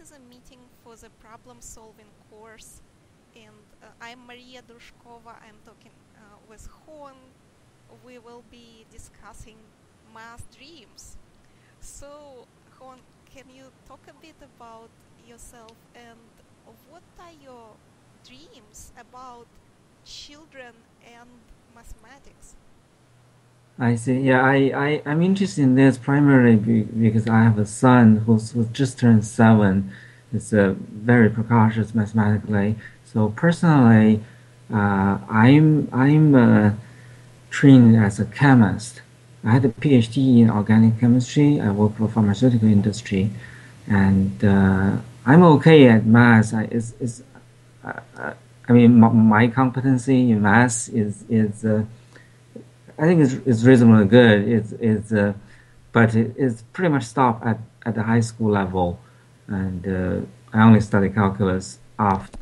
this is a meeting for the problem solving course, and uh, I'm Maria Droujkova. I'm talking uh, with Hong. We will be discussing math dreams. So, Hong, can you talk a bit about yourself and what are your dreams about children and mathematics? I see. Yeah, I, I, I'm interested in this primarily because I have a son who's, who's just turned seven. He's very precocious mathematically. So personally, uh, I'm, I'm uh, trained as a chemist. I had a PhD in organic chemistry. I work for pharmaceutical industry, and uh, I'm okay at math. I, it's, it's, uh, uh, I mean, my, my competency in math is is uh, I think it's, it's reasonably good. It's, it's uh, but it, it's pretty much stopped at, at the high school level, and uh, I only studied calculus after.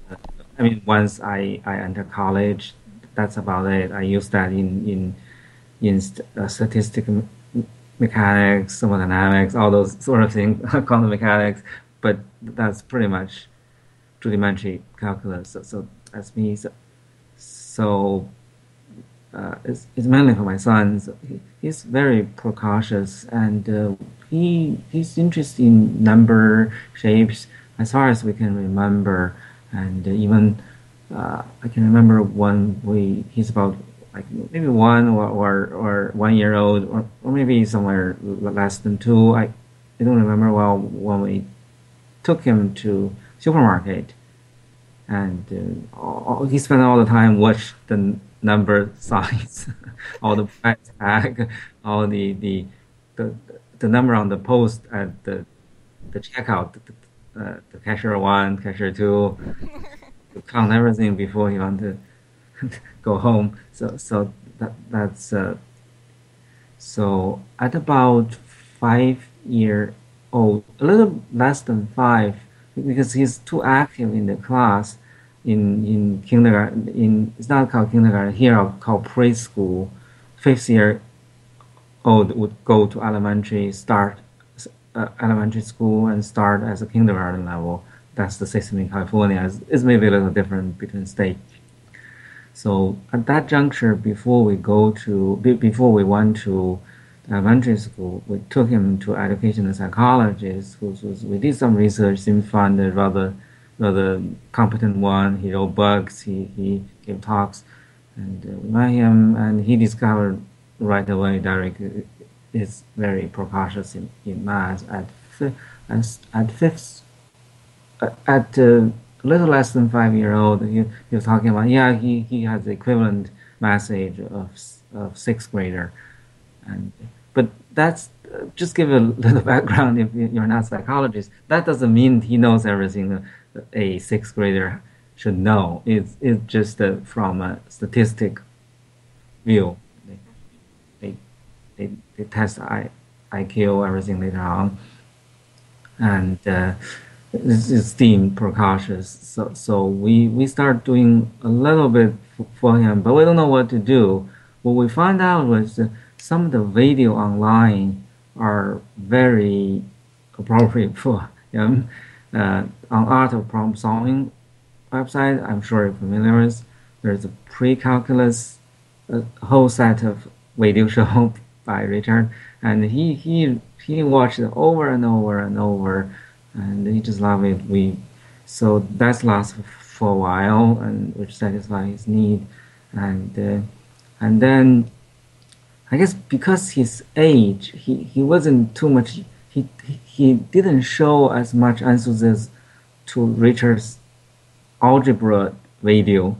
I mean, once I, I enter college, that's about it. I use that in in in uh, statistical mechanics, thermodynamics, all those sort of things, quantum mechanics. But that's pretty much rudimentary calculus. So, so that's me. So, so uh, it's, mainly for my son. So he, he's very precocious and uh, he he's interested in number shapes as far as we can remember. And uh, even I can remember when we he's about like maybe one or, or, or one year old or, or maybe somewhere less than two. I, I don't remember well when we took him to supermarket and uh, he spent all the time watch the number signs, all the price tag, all the, the the the number on the post at the the checkout, the, uh, the cashier one, cashier two, to count everything before you want to go home. So so that that's uh, so at about five year old, a little less than five, because he's too active in the class in in kindergarten in it's not called kindergarten here called preschool. Fifth year old would go to elementary start uh, elementary school and start as a kindergarten level. That's the system in california. It's, it's maybe a little different between states so at that juncture before we go to before we went to elementary school we took him to educational psychologist who was we did some research and found it rather the competent one. He wrote books. He he gave talks, and uh, we met him, and he discovered right away Derek is very precocious in, in math at at, at fifth at uh, a little less than five year old. He, he was talking about yeah he, he has the equivalent math age of of sixth grader, and but that's just give a little background if you're not a psychologist. That doesn't mean he knows everything a sixth grader should know. It's, it's just uh, from a statistic view. They, they, they, they test I, IQ, everything later on. And uh, this is deemed precocious. So, so we, we start doing a little bit for him, but we don't know what to do. What we found out was some of the video online are very appropriate for him uh, on Art of Problem Solving website, I'm sure you're familiar with, there's a pre-calculus, a whole set of video show by Richard, and he he he watched it over and over and over, and he just loved it. We so that's last for a while, and which satisfied his need, and uh, and then I guess because his age, he, he wasn't too much he, he didn't show as much enthusiasm to Richard's algebra video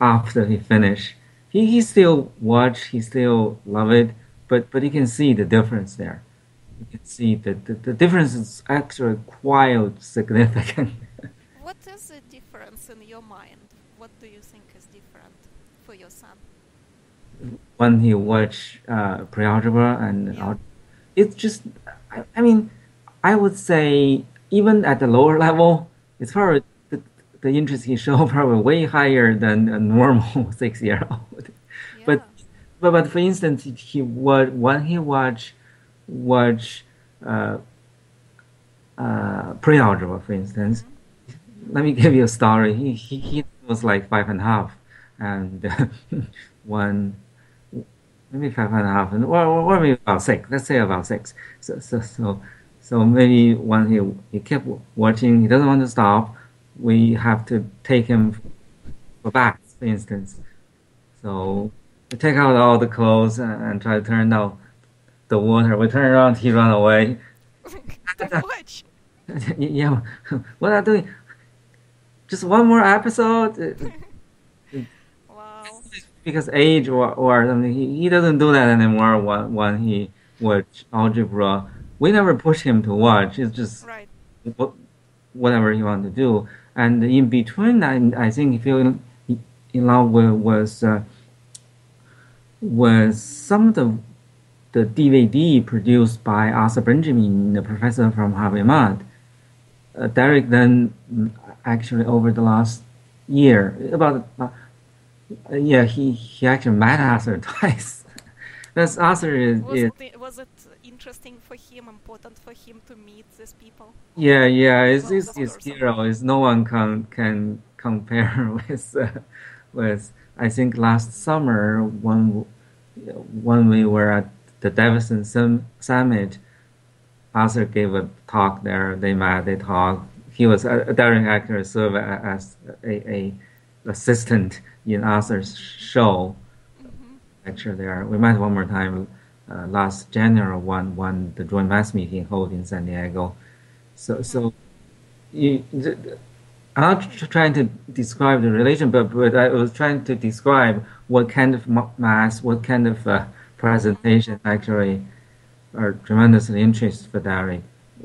after he finished. He, he still watch, he still love it, but, but you can see the difference there. You can see that the, the difference is actually quite significant. what is the difference in your mind? What do you think is different for your son? When he watch uh, pre-algebra and yeah. it's just I, I mean, I would say even at the lower level, it's probably the, the interest he show probably way higher than a normal six year old. Yeah. But, but but for instance, he would when he watch watch uh, uh, pre-algebra, for instance. Let me give you a story. He, he, he was like five and a half, and one, maybe five and a half, and or, or maybe about six. Let's say about six. So so so, so maybe when he he kept watching, he doesn't want to stop. We have to take him for baths, for instance. So we take out all the clothes and, and try to turn out the water. We turn around, he run away. watch. yeah, what are doing? Just one more episode. Because age or, or something, he, he doesn't do that anymore when, when he watch algebra. We never push him to watch. It's just Right. whatever he want to do. And in between, I, I think he fell in, in love with was uh, was some of the the DVD produced by Arthur Benjamin, the professor from Harvey Mudd. Uh, Derek then mm, actually over the last year about uh, yeah he he actually met Arthur twice. That's Arthur is, Was is it, was it interesting for him, important for him to meet these people? Yeah, yeah, it's Well, it's, it's hero. It's no one can can compare with uh, with. I think last summer when when we were at the Davidson Sum- Summit, Arthur gave a talk there. They met, they talked. He was a, a direct actor, served as a, a assistant in Arthur's show hmm lecture there. We met one more time uh, last January when when the joint mass meeting held in San Diego. So so you, the, I'm not trying to describe the relation, but, but I was trying to describe what kind of mass, what kind of uh, presentation actually are tremendously interesting for Derek.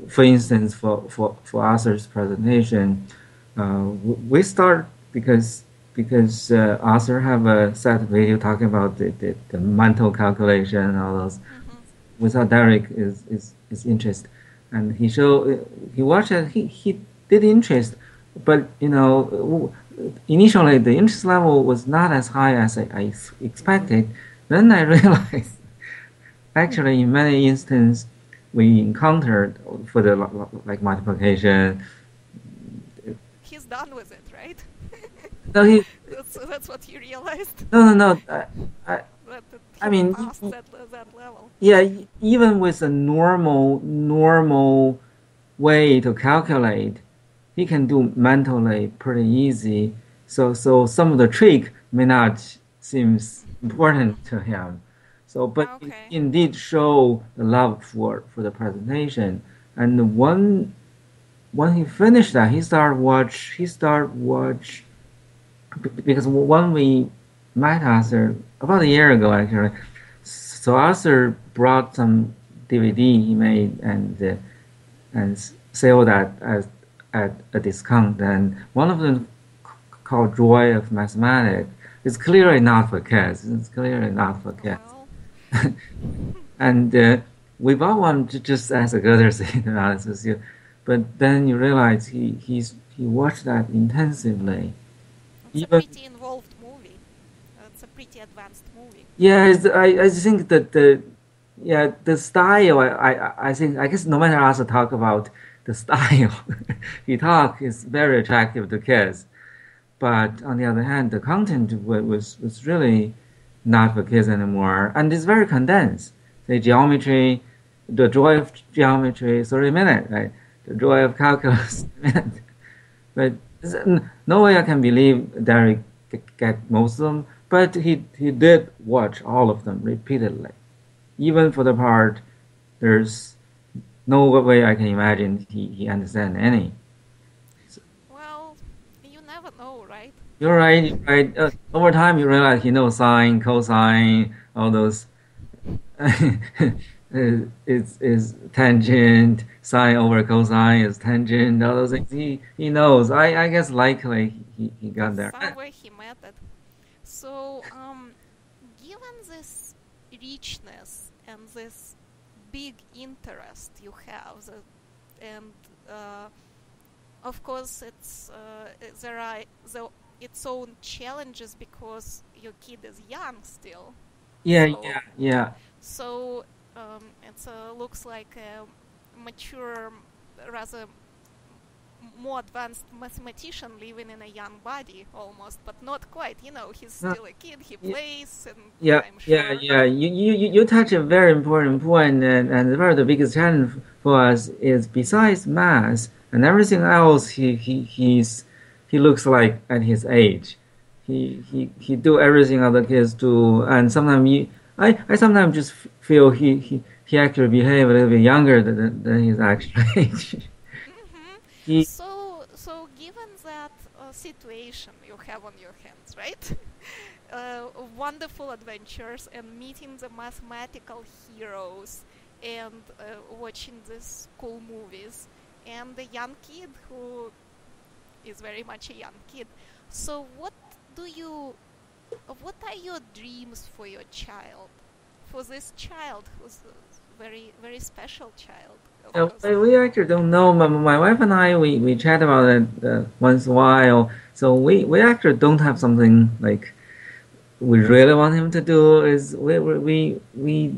For instance, for, for, for Arthur's presentation, uh, we start because because uh, Arthur have a set video talking about the, the, the mental calculation and all those hmm we thought Derek is is, is interest, and he show he watched it. He he did interest, but you know, initially the interest level was not as high as I expected. Then I realized, actually, in many instances, we encountered for the like multiplication. He's done with it? No, he that's, that's what you realized. no no no. I, I, I mean, that, that level. Yeah, even with a normal normal way to calculate, he can do mentally pretty easy. So so some of the trick may not seems important to him. So but it Okay. indeed show the love for for the presentation. And when when he finished that, he started watch he started watch because when we met Arthur about a year ago actually, so Arthur brought some DVD he made and uh, and s- sell that as at a discount. And one of them called Joy of Mathematics is clearly not for kids. It's clearly not for kids. Well, and uh, we bought one ju- just as a courtesy, to be honest with you. But then you realize he he's he watched that intensively. It's Even a pretty involved movie. Uh, it's a pretty advanced movie. Yeah, I, I think that the yeah the style I, I I think I guess no matter how to talk about the style he talk is very attractive to kids, but on the other hand the content was was really not for kids anymore and it's very condensed. The geometry, the joy of geometry, thirty minutes, right? The joy of calculus. But no way I can believe Derek get most of them. But he he did watch all of them repeatedly, even for the part there's no way I can imagine he, he understand any. Well, you never know, right? You're right. You're right. Uh, over time, you realize he knows sine, cosine, all those. is is tangent, sine over cosine is tangent, all those things. He he knows. I I guess likely he, he got there. Somewhere he met it. So, um, given this richness and this big interest you have, the, and uh, of course, it's uh, there are the, its own challenges because your kid is young still. Yeah, So- yeah, yeah. So um, it uh, looks like a mature rather more advanced mathematician living in a young body almost, but not quite. You know, he's still a kid. He plays, and yeah, I'm sure. yeah, yeah. You, you you touch a very important point, and and one of the biggest challenge for us is besides math and everything else, he he he's he looks like at his age. He he he do everything other kids do, and sometimes he, I I sometimes just feel he he he actually behave a little bit younger than, than his actual age. hmm he, So, so given that uh, situation you have on your hands, right? uh, wonderful adventures and meeting the mathematical heroes and uh, watching these cool movies and the young kid who is very much a young kid. So, what do you, what are your dreams for your child? For this child who's a very, very special child. Uh, we actually don't know. My, my wife and I, we, we chat about it uh, once in a while. So we, we actually don't have something like we really want him to do. Is we we we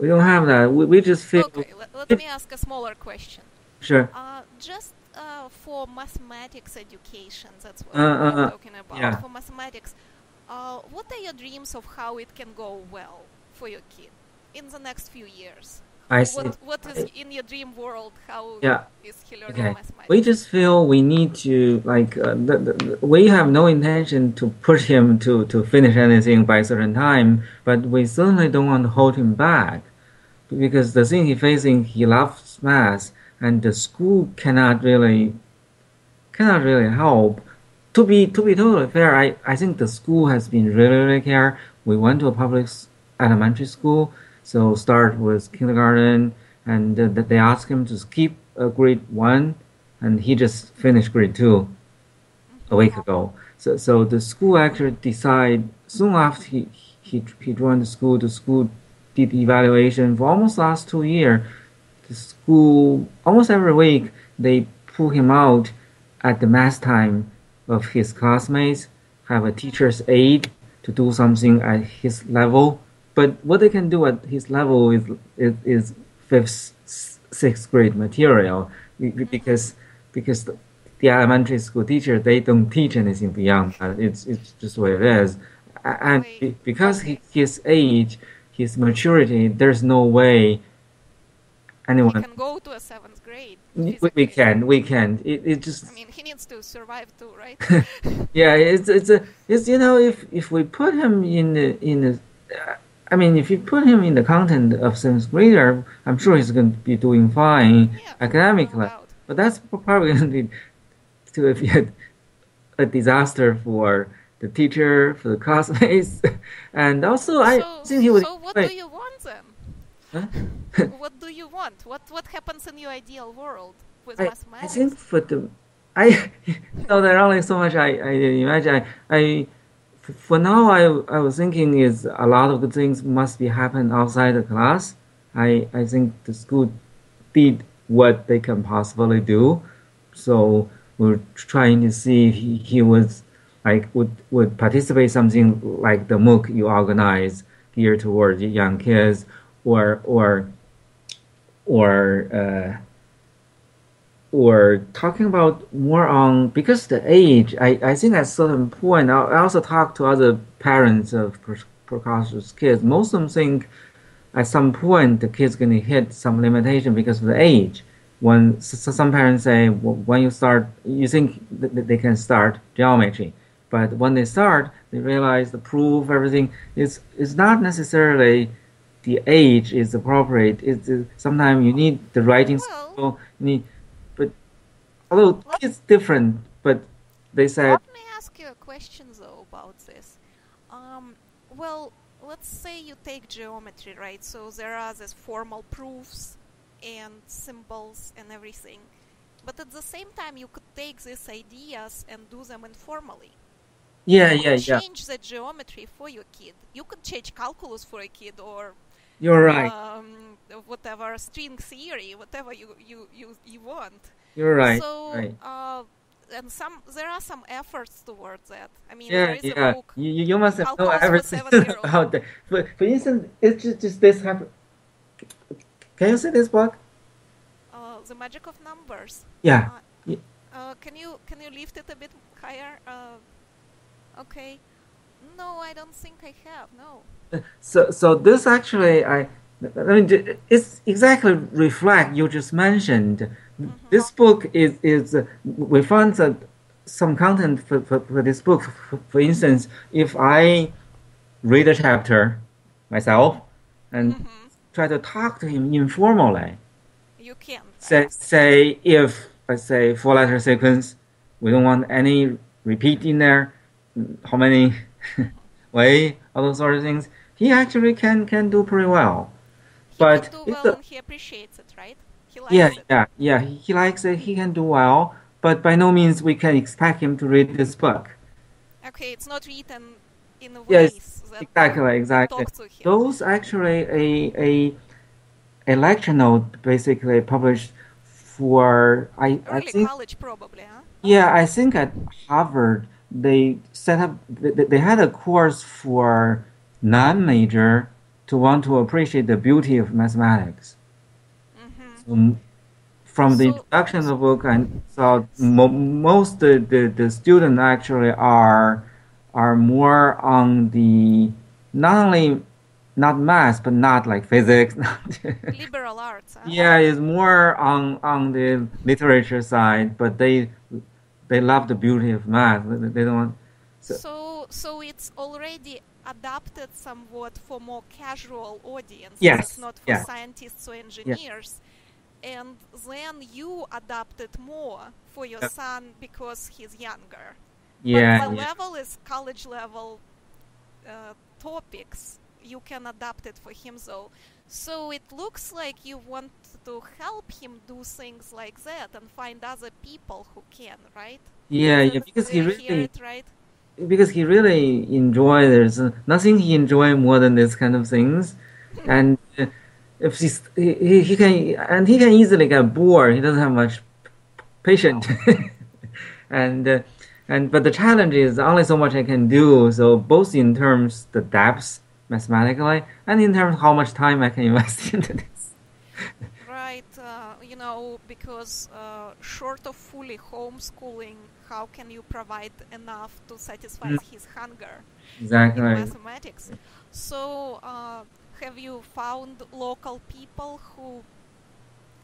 we, don't have that. We, we just feel Okay, let, let me ask a smaller question. sure. Uh, just uh, for mathematics education, that's what Uh, uh, we're uh, talking about. yeah. For mathematics, uh, what are your dreams of how it can go well for your kid in the next few years? I see. What What is in your dream world? How Yeah. he learning Okay. mathematics? We just feel we need to like uh, the, the, we have no intention to push him to to finish anything by a certain time, but we certainly don't want to hold him back because the thing he's facing, he loves math, and the school cannot really cannot really help. To be to be totally fair, I, I think the school has been really really care. We went to a public elementary school, so start with kindergarten, and uh, they asked him to skip uh, grade one, and he just finished grade two a week ago. So so the school actually decide soon after he he he joined the school. The school did evaluation for almost last two year. The school almost every week they pull him out at the math time of his classmates, have a teacher's aide to do something at his level. But what they can do at his level is is, is fifth, sixth grade material be- be- because because the, the elementary school teacher they don't teach anything beyond that. It's it's just the way it is, and because his age, his maturity, there's no way he anyone can go to a seventh grade. we, we can we can it, it just I mean, he needs to survive too, right? yeah it's it's a it's you know if if we put him in the in the uh, I mean if you put him in the content of seventh grader I'm sure he's going to be doing fine yeah, academically but that's probably going to be to be a, a disaster for the teacher for the classmates and also I think he would so what do you? Huh? what do you want? What what happens in your ideal world with I, I think for the I no there are only so much I, I imagine I, I for now I I was thinking is a lot of the things must be happen outside the class. I I think the school did what they can possibly do. So we're trying to see if he, he was like would would participate something like the MOOC you organize geared towards young kids or or or uh, or talking about more on because the age I, I think at certain point I, also talk to other parents of pre- precocious kids. Most of them think at some point the kid's going to hit some limitation because of the age. When s- s- some parents say well, when you start you think that they can start geometry. But when they start they realize the proof everything is is not necessarily the age is appropriate it's uh, sometimes you need the writing Well- skill you need but although Let- it's different but they said Let me ask you a question though about this. Um, well, let's say you take geometry, right? So there are these formal proofs and symbols and everything. But at the same time, you could take these ideas and do them informally. yeah you yeah could yeah change the geometry for your kid. You could change calculus for a kid or you're right um, whatever string theory, whatever you, you, you, you want. you're right So, right uh, and some there are some efforts towards that. I mean, Yeah, there is a yeah. book. You, you must have know for everything about that. For, for instance, it's just, just this happen. Can you see this book? Uh, the magic of numbers. Yeah. Uh, uh, can you can you lift it a bit higher? Uh, okay. No, I don't think I have. No. So, so this actually, I, I mean, it's exactly reflect you just mentioned. This book is is uh, we found that some content for, for, for this book. For, for instance, if I read a chapter myself and Mhm. try to talk to him informally, You can. say say if let's say four letter sequence, we don't want any repeat in there. How many way all those sort of things. He actually can can do pretty well. He But can do well he appreciates it, right? He likes yeah, it. yeah, yeah. He, he likes it. He can do well, but by no means we can expect him to read this book. Okay, it's not written in a Yes, ways that Exactly, exactly. talk to him. Those actually a a a lecture note basically published for I I Early think college, probably, huh? Yeah, I think at Harvard they set up they, they had a course for non-major to want to appreciate the beauty of mathematics. hmm Um, from the So- introduction of the book, I saw mo- most the, the, the students actually are are more on the not only not math but not like physics. Liberal arts, huh? yeah, it's more on on the literature side, but they they love the beauty of math. They don't want. So- So, so it's already adapted somewhat for more casual audience. Yes, not for yeah. scientists or engineers. And then you adapted more for your Yeah. son because he's younger. Yeah, but the yeah. level is college level uh, topics. You can adapt it for him though. So it looks like you want to help him do things like that and find other people who can, right? yeah, yeah, because he really it right? because he really enjoy there's nothing he enjoy more than this kind of things. And uh, if he's, he, he can and he can easily get bored he doesn't have much patience. And uh, and but the challenge is only so much i can do so both in terms the depth mathematically and in terms of how much time i can invest into this Right, uh, you know, because uh, short of fully homeschooling, how can you provide enough to satisfy Mm. his hunger in exactly mathematics? So, uh, have you found local people who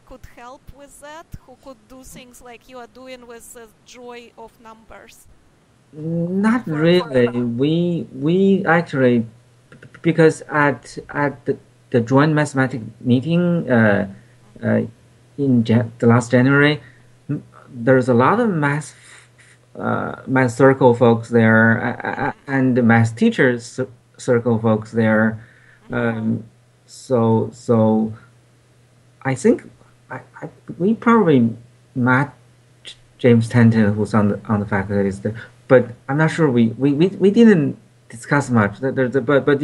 could help with that, who could do things like you are doing with the joy of numbers? Not For- for- really. We we actually because at at the, the joint mathematics meeting uh, uh, in Jan- the last January, m- there's a lot of math uh, math circle folks there uh, uh, and the math teachers cir- circle folks there. Um, so so I think I, I we probably met James Tanton, who's on the on the faculty there, but I'm not sure we, we, we, we didn't discuss much. There's a, but but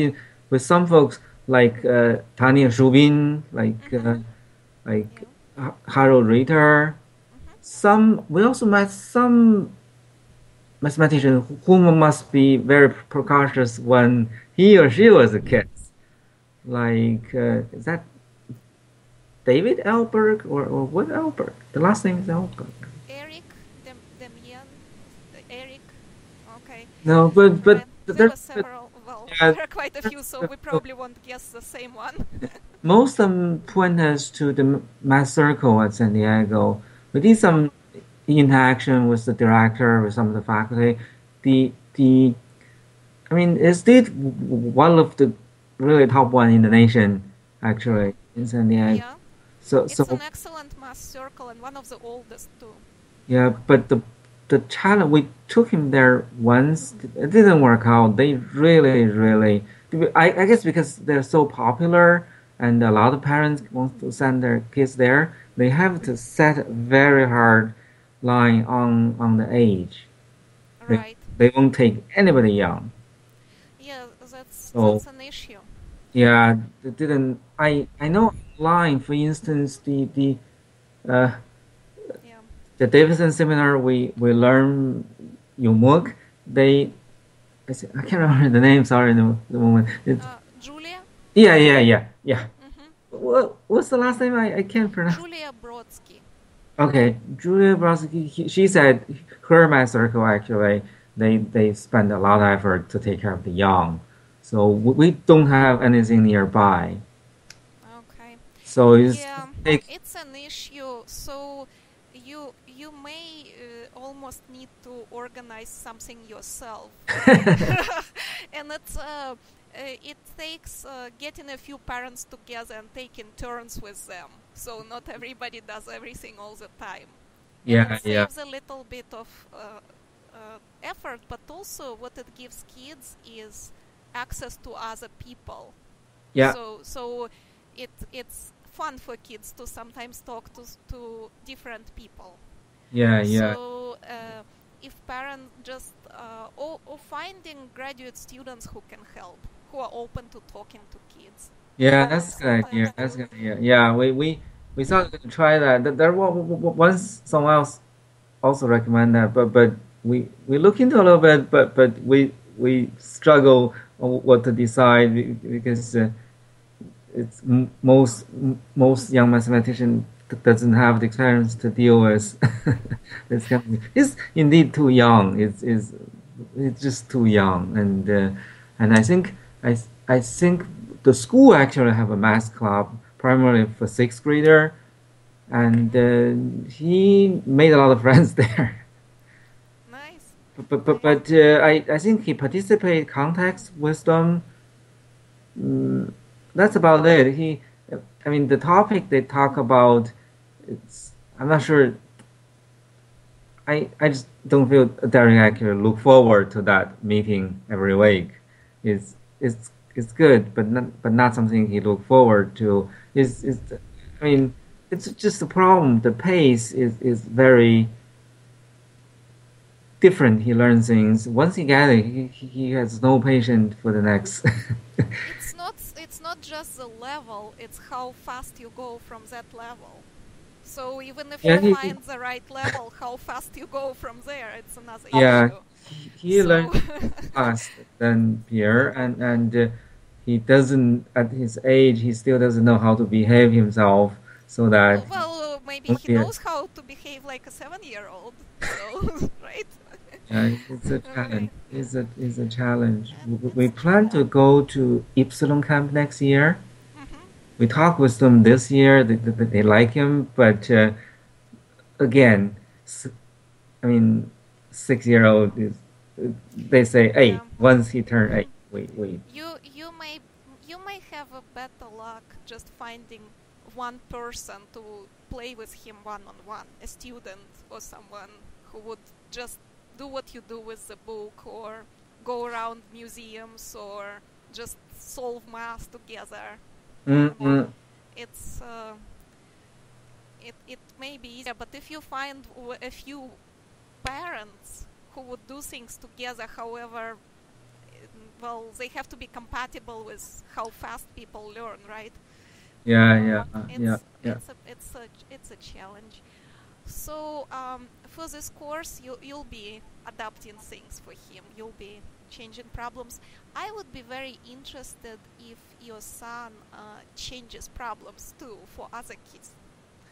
with some folks like uh, Tanya Shubin, like uh, like Harold Reiter, some we also met some mathematician who must be very precocious when he or she was a kid. Like uh, is that David Elberg or, or what Elberg? The last name is Elberg. Eric, Dem- Demaine, uh, Eric, okay. No, but but there there, were several, well, Yeah. there are quite a few, so we probably won't guess the same one. most of them point us to the math circle at San Diego. We did some interaction with the director, with some of the faculty. The the, I mean, it's still one of the really top one in the nation, actually, in San Diego. yeah, So it's so an excellent math circle and one of the oldest too. yeah, but the the challenge we took him there once. It didn't work out. They really, really. I, I guess because they're so popular and a lot of parents want to send their kids there, they have to set very hard line on on the age. Right. They won't take anybody young. Yeah, that's So- that's an issue. Yeah, they didn't. I I know online, for instance, the the uh. The Davidson seminar we we learn Yumuk. They I say- I can't remember the name. Sorry, in the, moment. It, Uh, Julia. yeah, yeah, yeah, yeah. hmm what what's the last name? I, I can't pronounce. Julia Brodsky. Okay, Julia Brodsky. he- She said her math circle actually they they spend a lot of effort to take care of the young, so we we don't have anything nearby. Okay. So it's Yeah, it's an issue. So you you may uh, almost need to organize something yourself, and it's uh, uh, it takes uh, getting a few parents together and taking turns with them. So not everybody does everything all the time. Yeah it yeah saves a little bit of uh, uh, effort, but also what it gives kids is access to other people. yeah So so it it's fun for kids to sometimes talk to to different people. yeah yeah So uh, if parents just uh, or, or finding graduate students who can help, who are open to talking to kids. Yeah, that's a good idea. That's a good. idea. Yeah, we we we thought we could try that. There was once someone else also recommend that, but but we we look into a little bit, but but we we struggle on what to decide because uh, it's m- most m- most young mathematician doesn't have the experience to deal with this kind of thing. It's indeed too young. It's is it's just too young, and uh, and I think I I think the school actually have a math club primarily for sixth grader, and uh, he made a lot of friends there. Nice. But but but, but uh, I I think he participate context wisdom. Mm, that's about it. He, I mean, the topic they talk about, it's I'm not sure. I I just don't feel Derek actually look forward to that meeting every week. It's it's it's good, but not but not something he look forward to. Is is I mean, it's just a problem. The pace is is very different. He learns things. Once he gets it, he, he he has no patience for the next. It's not it's not just the level; it's how fast you go from that level. So even if Yeah, you he- find the right level, how fast you go from there, it's another Yeah, issue. he So- learns fast than Pierre, and and uh, he doesn't at his age he still doesn't know how to behave himself so that well, maybe he knows how to behave like a seven-year-old. So? uh, it's a challenge. It's a it's a challenge. We, we plan to go to Epsilon camp next year. hmm We talked with them this year. They, they, they like him, but uh, again, I mean, six-year-old is. They say eight. Yeah. Once he turned eight, we we You you may you may have a better luck just finding one person to play with him one-on-one, a student or someone who would just do what you do with the book or go around museums or just solve math together. Mm-mm. It's uh, it it may be easier, but if you find a few parents who would do things together, however, well, they have to be compatible with how fast people learn, right? Yeah, yeah, it's, yeah, yeah. It's a it's a it's a challenge. So um, for this course, you you'll be adapting things for him. You'll be changing problems. I would be very interested if your son uh, changes problems too for other kids.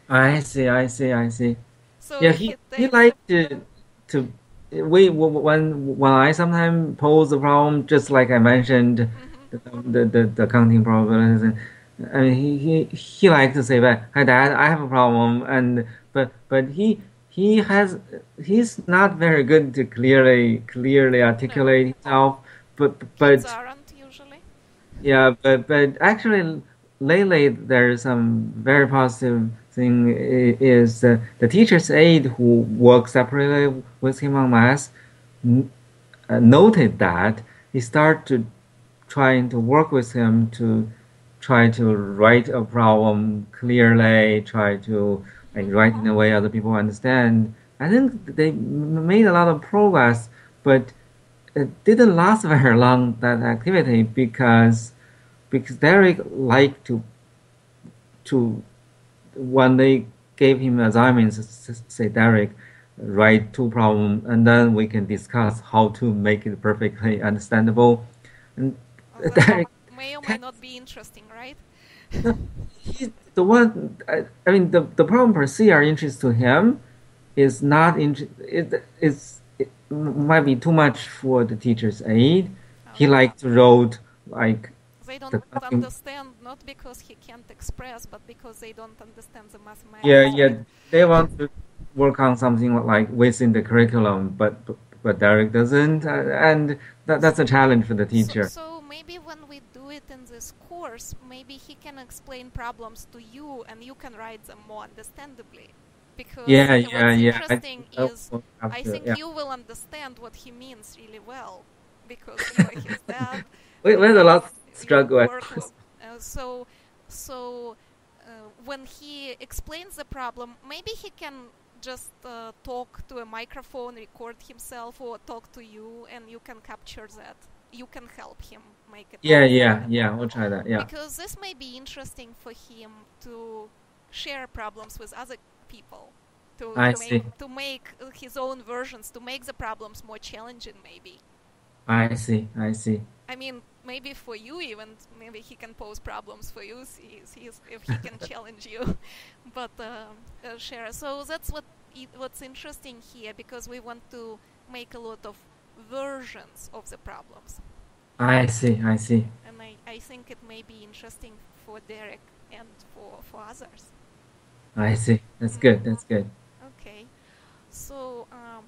I see, I see, I see. So Yeah, he he liked to to we when when I sometimes pose a problem, just like I mentioned, Mhm. the the the, the counting probabilities. And, I mean, he he he liked to say that, "Hi, Dad, I have a problem," and but but he he has he's not very good to clearly clearly articulate himself. But but kids aren't usually. Yeah, but but actually lately there's some very positive thing is uh, the teacher's aide who works separately with him on math n- uh, noted that he started trying to work with him to try to write a problem clearly, try to like write in a way other people understand. I think they made a lot of progress, but it didn't last very long that activity because because Derek liked to to when they gave him assignments say Derek write two problems and then we can discuss how to make it perfectly understandable and Derek may or may not be interesting, right? he the one I, I mean the the problem per se are interest to him is not in it is it might be too much for the teacher's aid. He likes to wrote like They don't the understand not because he can't express, but because they don't understand the mathematics. yeah yeah they want to work on something like within the curriculum, but but, Derek doesn't, uh, and that, that's a challenge for the teacher. So, so maybe when it in this course, maybe he can explain problems to you, and you can write them more understandably. Because yeah what's yeah yeah. I interesting think that is have I think yeah. you will understand what he means really well because you are his dad. we, we had a lot of struggle at uh, so, so uh, when he explains the problem, maybe he can just uh, talk to a microphone, record himself, or talk to you, and you can capture that. You can help him make it. Yeah, yeah, yeah. We'll try that. Yeah, Because this may be interesting for him to share problems with other people. To, I to see. make to make his own versions, to make the problems more challenging, maybe. I see. I see. I mean, maybe for you even, maybe he can pose problems for you, see, see if he can challenge you. But uh, uh, share. So that's what what's interesting here because we want to make a lot of versions of the problems, I see. I see. and I, I think it may be interesting for Derek and for for others. I see. That's good. That's good. Okay. So um,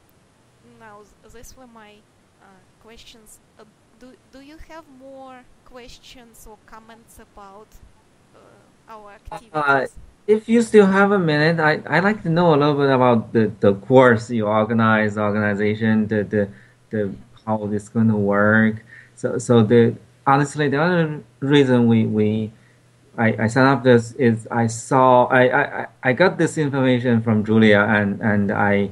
now th- these were my uh, questions. Uh, do do you have more questions or comments about uh, our activities? If you still have a minute, I I'd like to know a little bit about the, the course you organize, organization, the the the how it's going to work. So so the honestly, the other reason we we I, I signed up this is I saw I, I, I- got this information from Julia and and I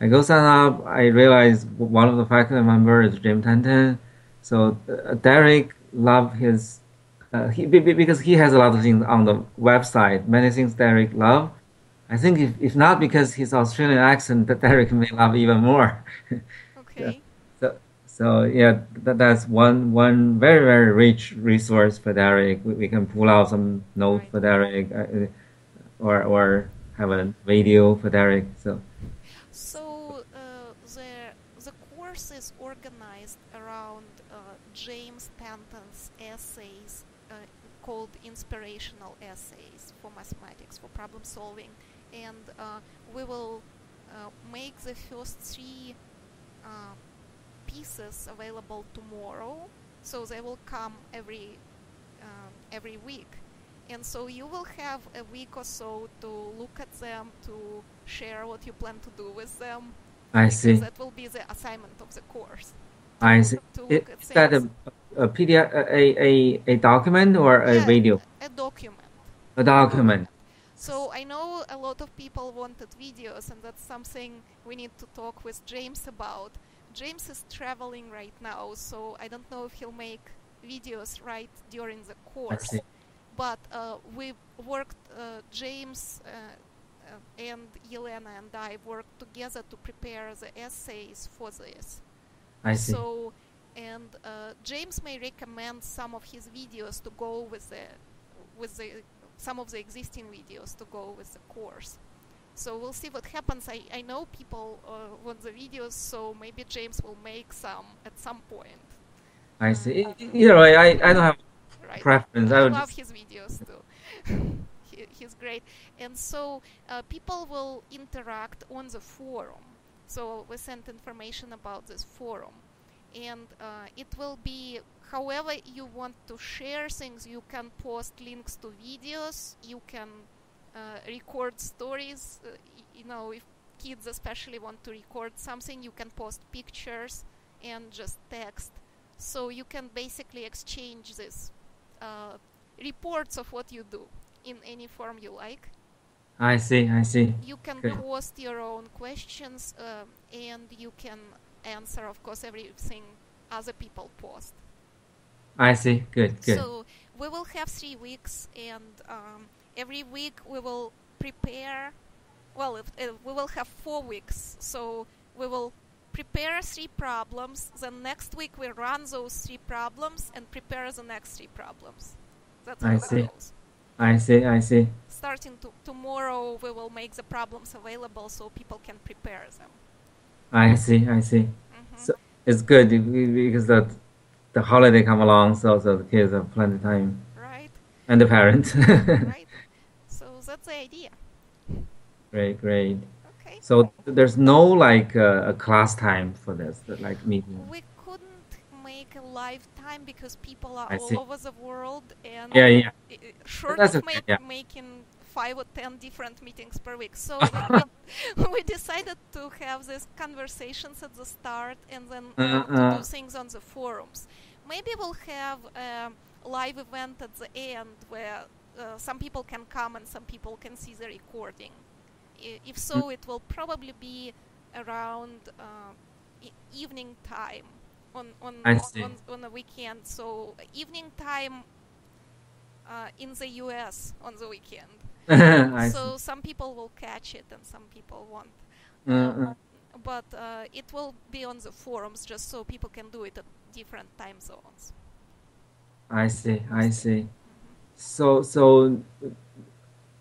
I go sign up. I realize one of the faculty members is Jim Tanton. So uh, Derek love his uh, he be- be- because he has a lot of things on the website. Many things Derek love. I think if, if not because his Australian accent, that Derek may love even more. okay. So, yeah, that, that's one one very very rich resource for Derek. We, we can pull out some notes Right. for Derek, uh, or or have a video for Derek. So So uh, the the course is organized around uh, James Tanton's essays uh, called inspirational essays for mathematics for problem solving, and uh, we will uh, make the first three uh, pieces available tomorrow. So they will come every um, every week. And so you will have a week or so to look at them, to share what you plan to do with them. I see, That will be the assignment of the course. I see. To Is, look at is that a, a PDF, a, a a document or a Yeah, video? A document. A document. So I know a lot of people wanted videos, and that's something we need to talk with James about. James is traveling right now, so I don't know if he'll make videos right during the course. But uh, we worked, uh, James uh, uh, and Yelena and I worked together to prepare the essays for this. I see. So, and uh, James may recommend some of his videos to go with the, with the, some of the existing videos to go with the course. So we'll see what happens. I, I know people uh, want the videos, so maybe James will make some at some point. I see. Either way, I, I don't have Right? preference. I I love his videos too. he, he's great. And so uh, people will interact on the forum. So we sent information about this forum. And uh, it will be however you want to share things. You can post links to videos. You can record stories. Uh, y- you know, if kids especially want to record something, you can post pictures and just text. So you can basically exchange this uh, reports of what you do in any form you like. I see. I see. You can Good. post your own questions um, and you can answer, of course, everything other people post. I see. Good. Good. So we will have three weeks, and um, every week we will prepare. Well, if, uh, we will have four weeks, so we will prepare three problems. Then next week we run those three problems and prepare the next three problems. That's I how see. it goes. I see. I see. Starting to tomorrow, we will make the problems available so people can prepare them. I see. I see. Mhm. So it's good because the the holiday come along, so so the kids have plenty of time Right, and the parents. right. That's the idea. great, great. Okay. So there's no like uh, a class time for this, like meeting. We couldn't make a live time because people are I all see. over the world and Yeah, yeah. short That's of okay, make, yeah. making five or ten different meetings per week. So we, we, decided to have these conversations at the start and then uh, to Uh-uh. do things on the forums. Maybe we'll have a live event at the end where uh, some people can come and some people can see the recording. I- If so, Mm. it will probably be around uh, evening time on on on, see. on, on a weekend. So evening time uh, in the U.S. on the weekend. So some people will catch it and some people won't. Uh, uh, But uh, it will be on the forums just so people can do it at different time zones. I see. I see. So so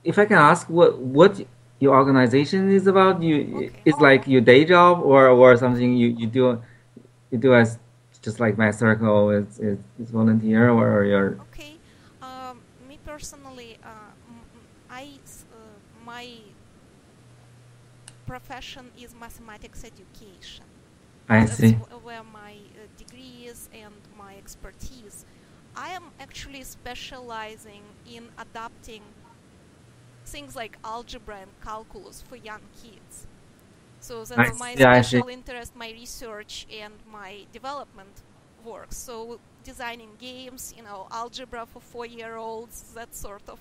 if I can ask what what your organization is about, you Okay. it's like your day job or or something you, you do you do as just like my circle is is, is volunteer or, or you're Okay. Um, me personally, uh, I uh, my profession is mathematics education. I see. wh- where my uh, degree is and my expertise. I am actually specializing in adapting things like algebra and calculus for young kids. So that's my see, I see. special interest, my research, and my development work. So designing games, you know, algebra for four-year-olds, that sort of.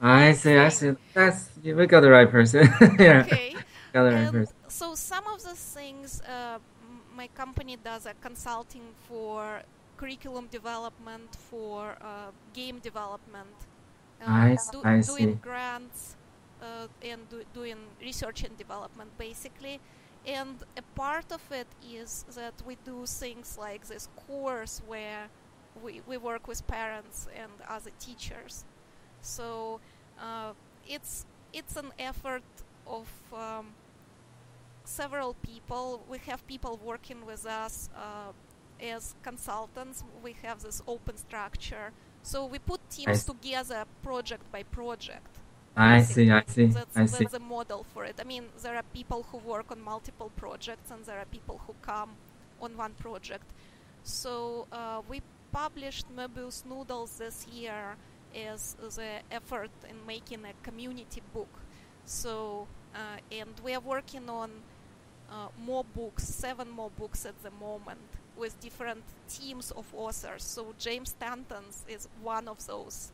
I see. I see. That's we got the right person. yeah, Okay. got the right person. so some of the things uh, my company does a consulting for curriculum development, for uh, game development, uh, I s- I doing grants uh, and do, doing research and development basically. And a part of it is that we do things like this course where we, we work with parents and other teachers. So uh, it's it's an effort of um, several people. We have people working with us uh, as consultants. We have this open structure. So we put teams together project by project. I see. I see. That's, I see. that's the model for it. I mean, there are people who work on multiple projects, and there are people who come on one project. So uh, we published Möbius Noodles this year as the effort in making a community book. So, uh, and we are working on uh, more books, seven more books at the moment, with different teams of authors. So James Tanton's is one of those.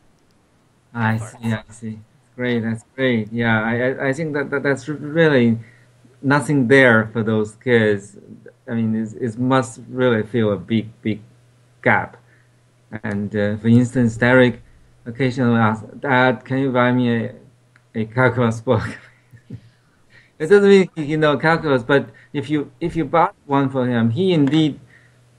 I efforts. see. I see. Great. That's great. Yeah. I I, think that, that that's really nothing there for those kids. I mean, it, it must really feel a big big gap. And uh, for instance, Derek occasionally asks, "Dad, can you buy me a a calculus book?" it doesn't mean he know calculus, but if you if you bought one for him, he indeed.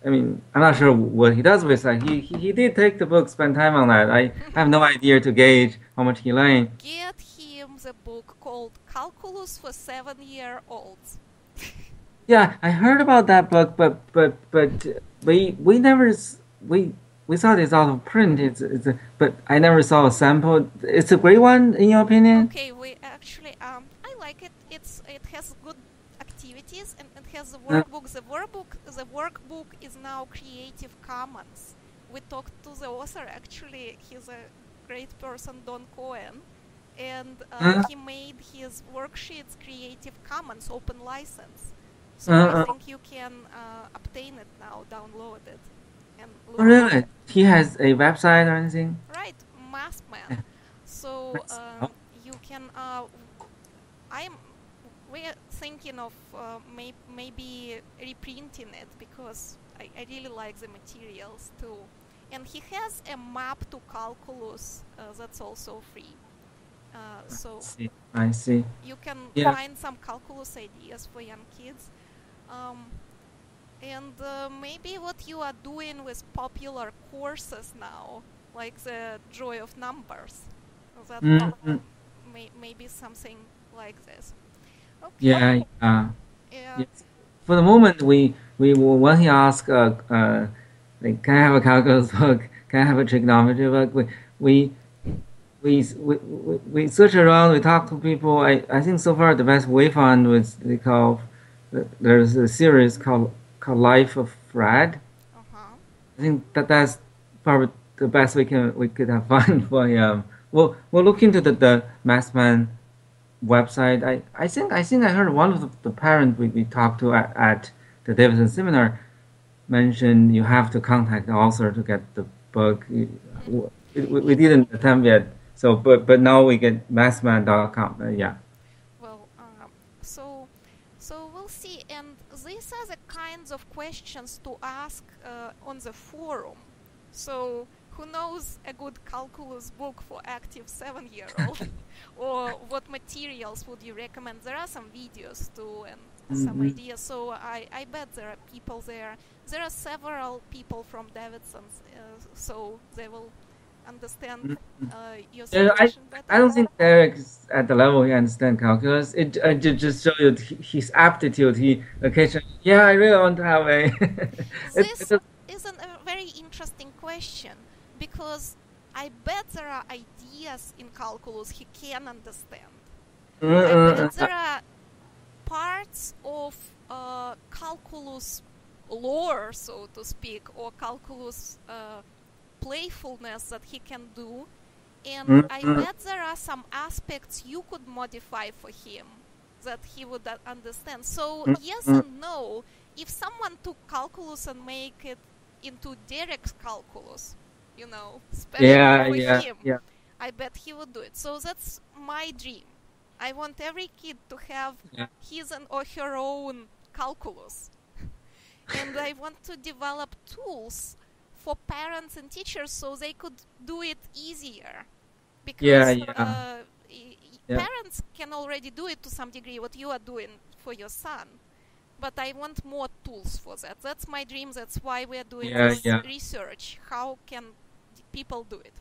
I mean, I'm not sure what he does with that. He, he he did take the book, spend time on that. I have no idea to gauge how much he learned. Get him the book called Calculus for Seven Year Olds. Yeah, I heard about that book, but but but we we never we we thought it's out of print. It's it's a, but I never saw a sample. It's a great one in your opinion. Okay, we actually um I like it. It's it has good activities and has the Uh. workbook. The workbook the workbook is now Creative Commons. We talked to the author actually. He's a great person, Don Cohen, and uh, Uh. he made his worksheets Creative Commons open license. So I think you can uh, obtain it now, download it, and Oh, really? He has a website or anything? Right. Yeah. So uh, oh. you can. Uh, I'm. We're thinking of uh, may, maybe reprinting it because I, I really like the materials too. And he has a map to calculus uh, that's also free. Uh, so I see. I see. you can Yeah. find some calculus ideas for young kids. Um, and uh, maybe what you are doing with popular courses now, like the Joy of Numbers, that Mm-hmm. may, maybe something like this. Okay. Yeah, yeah. Yeah. Yes. For the moment, we we when he asked, uh, uh, like, can I have a calculus book? Can I have a trigonometry book? We we we we, we, search around. We talk to people. I, I think so far the best we found was they call there's a series called called Life of Fred. Uh-huh. I think that that's probably the best we can we could have fun for him. We'll we'll look into the the Mathman website. I, I think I think I heard one of the, the parents we, we talked to at, at the Davidson seminar mentioned you have to contact the author to get the book. We, we, didn't attempt yet. So but but now we get mathman.com. Uh, yeah. Well, um, so so we'll see. And these are the kinds of questions to ask uh, on the forum. So who knows a good calculus book for active seven-year-old, or what materials would you recommend? There are some videos too and some Mhm. ideas. So I, I bet there are people there. There are several people from Davidson's, uh, so they will understand uh, your Yeah, I, situation better. I don't think Derek's at the level he understands calculus. It I ju- just show you his aptitude. He occasionally, yeah, I really want to have a. it, This it, is a very interesting question because I bet there are ideas in calculus he can understand. I bet there are parts of uh, calculus lore, so to speak, or calculus uh, playfulness that he can do. And I bet there are some aspects you could modify for him that he would understand. So, yes and no. If someone took calculus and make it into Derek's calculus, you know, especially yeah, for yeah, him, yeah. I bet he would do it. So that's my dream. I want every kid to have Yeah. his and or her own calculus. and I want to develop tools for parents and teachers so they could do it easier. Because Yeah, yeah. Uh, Yeah. parents can already do it to some degree, what you are doing for your son. But I want more tools for that. That's my dream. That's why we are doing this research. How can people do it?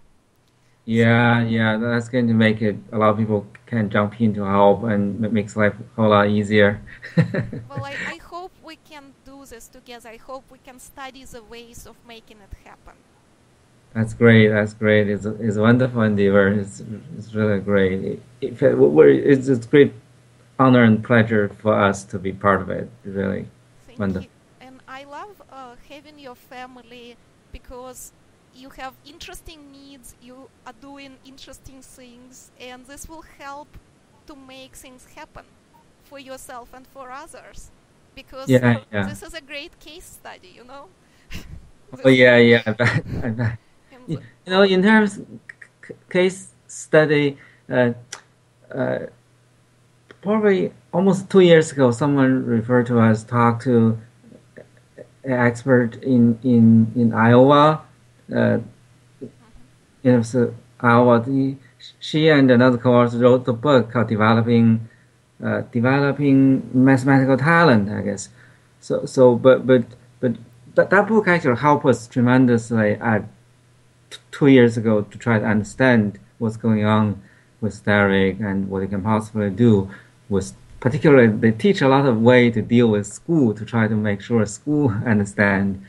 Yeah, yeah, that's going to make it a lot of people can jump in to help and it makes life a whole lot easier. Well, I, I hope we can do this together. I hope we can study the ways of making it happen. That's great. That's great. It's a, it's a wonderful endeavor. It's it's really great. It, it, it's it's great honor and pleasure for us to be part of it. Really. Thank Wonderful. you. And I love uh, having your family because you have interesting needs, you are doing interesting things, and this will help to make things happen for yourself and for others. Because Yeah, yeah. this is a great case study, you know? Oh yeah, yeah. I bet. I bet. You you know, in terms of case study, uh, uh, probably almost two years ago, someone referred to us, talked to an expert in in in Iowa. Uh, so Iowa. The, she and another course wrote the book called "Developing uh, Developing Mathematical Talent." I guess. So so, but but but that, that book actually helped us tremendously at t- two years ago to try to understand what's going on with Derek and what he can possibly do. With particularly, they teach a lot of way to deal with school to try to make sure school understand.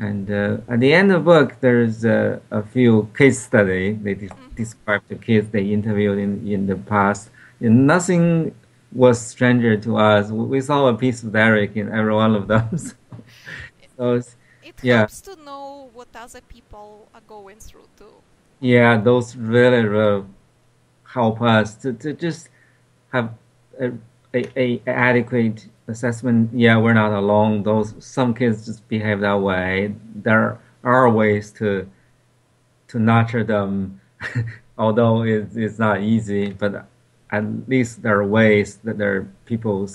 And uh, at the end of the book, there's uh, a few case study they de- describe the kids they interviewed in, in the past. And nothing was stranger to us. We saw a piece of Derek in every one of them. so it's, it yeah. helps to know what other people are going through too. Yeah, those really, really help us to, to just have a, a, a adequate assessment. Yeah, we're not alone. Those some kids just behave that way. There are ways to to nurture them, although it's, it's not easy. But at least there are ways that there are people.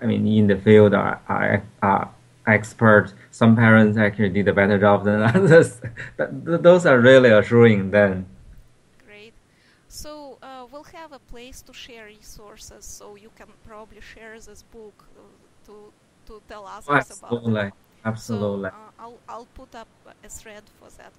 I mean, in the field are are, are expert. Some parents actually did a better job than others. But those are really assuring then. Great. So uh, we'll have a place to share resources, so you can probably share this book uh, to to tell others about it. Absolutely. Absolutely. So uh, I'll I'll put up a thread for that.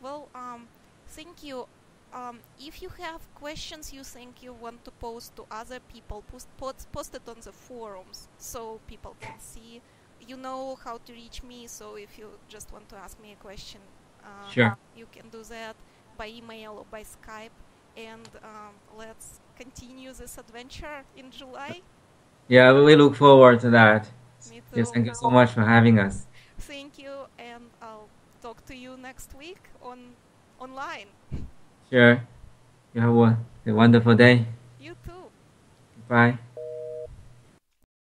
Well, um, thank you. um, if you have questions you think you want to post to other people, post, post, post it on the forums so people can see. You know how to reach me, so if you just want to ask me a question, uh, Sure. you can do that by email or by Skype. And um, let's continue this adventure in July. Yeah, we look forward to that. Me Yes, thank you so much for having us. Thank you, and I'll talk to you next week on online. Sure. You have a, a wonderful day. You too. Bye.